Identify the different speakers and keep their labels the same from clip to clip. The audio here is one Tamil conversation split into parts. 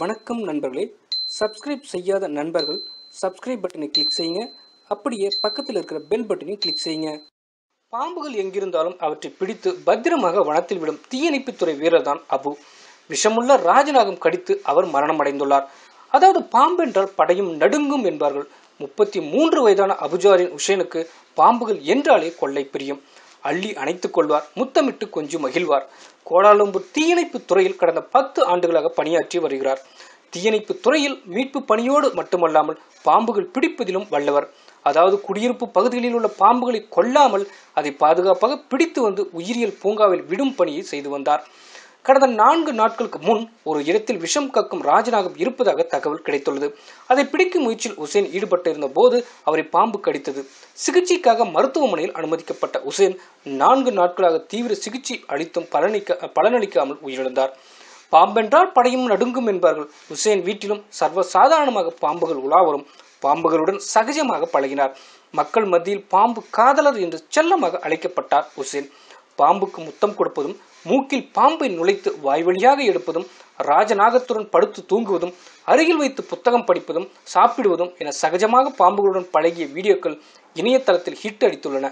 Speaker 1: வணக்கம் நண்பர்களே. சப்ஸ்கிரைப் செய்யாத நண்பர்கள் சப்ஸ்கிரைப் பட்டனை கிளிக் செய்யுங்க. அப்படியே பக்கத்தில் இருக்கிற பெல் பட்டனையும் கிளிக் செய்யுங்க. பாம்புகள் எங்கிருந்தாலும் அவற்றை பிடித்து பத்திரமாக வனத்தில் விடும் தீயணைப்புத்துறை வீரர் தான் அபு. விஷமுள்ள ராஜநாகம் கடித்து அவர் மரணமடைந்துள்ளார். அதாவது பாம்பென்றால் படையும் நடுங்கும் என்பார்கள். முப்பத்தி மூன்று வயதான அபுஜாரின் உஷேனுக்கு பாம்புகள் என்றாலே கொள்ளை பிரியும். அள்ளி அணைத்துக் கொள்வார் முத்தமிட்டு கொஞ்சம் மகிழ்வார். கோலாலம்பூர் தீயணைப்பு துறையில் கடந்த பத்து ஆண்டுகளாக பணியாற்றி வருகிறார். தீயணைப்பு துறையில் மீட்பு பணியோடு மட்டுமல்லாமல் பாம்புகள் பிடிப்பதிலும் வல்லவர். அதாவது குடியிருப்பு பகுதிகளில் உள்ள பாம்புகளை கொல்லாமல் அதை பாதுகாப்பாக பிடித்து வந்து உயிரியல் பூங்காவில் விடும் பணியை செய்து வந்தார். கடந்த நான்கு நாட்களுக்கு முன் ஒரு இடத்தில் விஷம் கக்கும் ராஜநாகம் இருப்பதாக தகவல் கிடைத்துள்ளது. அதை பிடிக்கும் முயற்சியில் உசேன் ஈடுபட்டிருந்த போது அவரை பாம்பு கடித்தது. சிகிச்சைக்காக மருத்துவமனையில் அனுமதிக்கப்பட்ட உசேன் நான்கு நாட்களாக தீவிர சிகிச்சை அளித்தும் பலனிக்க பலனளிக்காமல் உயிரிழந்தார். பாம்பென்றால் படையும் நடுங்கும் என்பார்கள். உசேன் வீட்டிலும் சர்வ சாதாரணமாக பாம்புகள் உலாவரும் பாம்புகளுடன் சகஜமாக பழகினார். மக்கள் மத்தியில் பாம்பு காதலர் என்று செல்லமாக அழைக்கப்பட்டார் உசேன். பாம்புக்கு முத்தம் கொடுப்பதும் மூக்கில் பாம்பை நுழைத்து வாய்வழியாக எடுப்பதும் ராஜநாகத்துடன் படுத்து தூங்குவதும் அருகில் வைத்து புத்தகம் படிப்பதும் சாப்பிடுவதும் என சகஜமாக பாம்புகளுடன் பழகிய வீடியோக்கள் இணையதளத்தில் ஹிட் அடித்துள்ளன.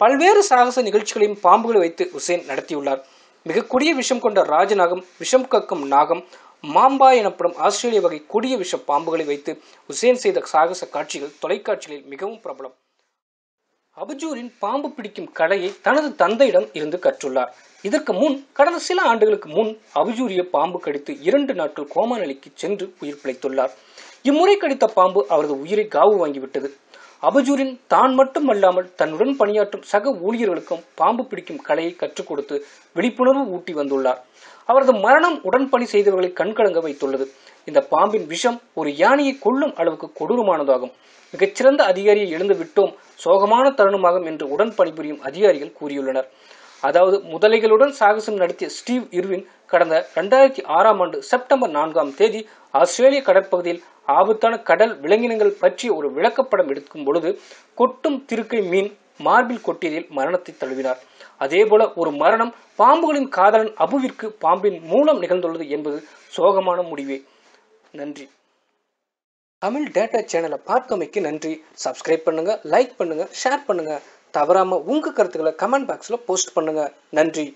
Speaker 1: பல்வேறு சாகச நிகழ்ச்சிகளையும் பாம்புகளை வைத்து உசேன் நடத்தியுள்ளார். மிக கொடிய விஷம் கொண்ட ராஜநாகம் விஷம் கக்கும் நாகம் மாம்பா எனப்படும் ஆஸ்திரேலிய வகை கொடிய விஷ பாம்புகளை வைத்து உசேன் செய்த சாகச காட்சிகள் தொலைக்காட்சிகளில் மிகவும் பிரபலம். அபுஜூரின் பாம்பு பிடிக்கும் கலையை தனது தந்தையிடம் இருந்து கற்றுள்ளார். இதற்கு முன் கடந்த சில ஆண்டுகளுக்கு முன் அபுஜூரிய பாம்பு கடித்து இரண்டு நாட்கள் கோமா நிலைக்கு சென்று உயிர் பிழைத்துள்ளார். இம்முறை கடித்த பாம்பு அவரது உயிரை காவு வாங்கிவிட்டது. அபஜூரின் தான் மட்டும் அல்லாமல் தன்னுடன் பணியாற்றும் சக ஊழியர்களுக்கும் பாம்பு பிடிக்கும் கலையை கற்றுக் கொடுத்து விழிப்புணர்வு ஊட்டி வந்துள்ளார். அவரது மரணம் உடன் பணி செய்தவர்களை கண்கலங்க வைத்துள்ளது. இந்த பாம்பின் விஷம் ஒரு யானையை கொல்லும் அளவுக்கு கொடூரமானதாகும். மிகச்சிறந்த அதிகாரியை எழுந்து விட்டோம். சோகமான தருணமாகும் என்று உடன் பணிபுரியும் அதிகாரிகள் கூறியுள்ளனர். அதாவது முதலைகளுடன் சாகசம் நடத்திய ஸ்டீவ் இர்வின் கடந்த இரண்டாயிரத்தி ஆறாம் ஆண்டு செப்டம்பர் நான்காம் தேதி ஆஸ்திரேலிய கடற்பகுதியில் ஆபத்தான கடல் விலங்கினங்கள் பற்றிய ஒரு விளக்கப்படம் எடுக்கும் பொழுது கொட்டும் திருக்கை மீன் மார்பில் கொட்டியதில் மரணத்தை தழுவினார். அதேபோல ஒரு மரணம் பாம்புகளின் காதலன் அபுவிற்கு பாம்பின் மூலம் நிகழ்ந்துள்ளது என்பது சோகமான முடிவே. நன்றி. தமிழ் டேட்டா சேனலை பார்த்தமைக்கு நன்றி. சப்ஸ்கிரைப் பண்ணுங்க லைக் பண்ணுங்க ஷேர் பண்ணுங்க. தவறாம உங்க கருத்துக்களை கமெண்ட் பாக்ஸ்ல போஸ்ட் பண்ணுங்க. நன்றி.